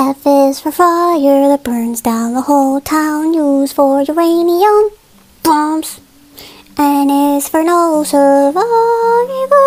F is for fire that burns down the whole town, used for uranium bombs. N is for no survival.